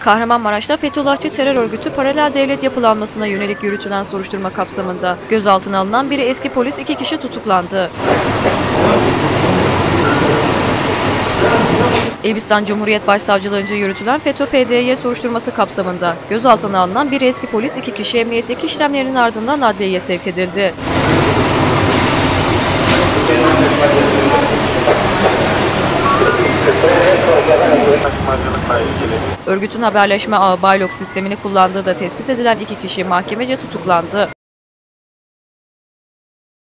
Kahramanmaraş'ta Fethullahçı terör örgütü paralel devlet yapılanmasına yönelik yürütülen soruşturma kapsamında gözaltına alınan biri eski polis iki kişi tutuklandı. Elbistan Cumhuriyet Başsavcılığınca yürütülen FETÖ-PDY soruşturması kapsamında gözaltına alınan bir eski polis iki kişi emniyetteki işlemlerin ardından adliyeye sevk edildi. Örgütün haberleşme ağı Baylok sistemini kullandığı da tespit edilen iki kişi mahkemece tutuklandı.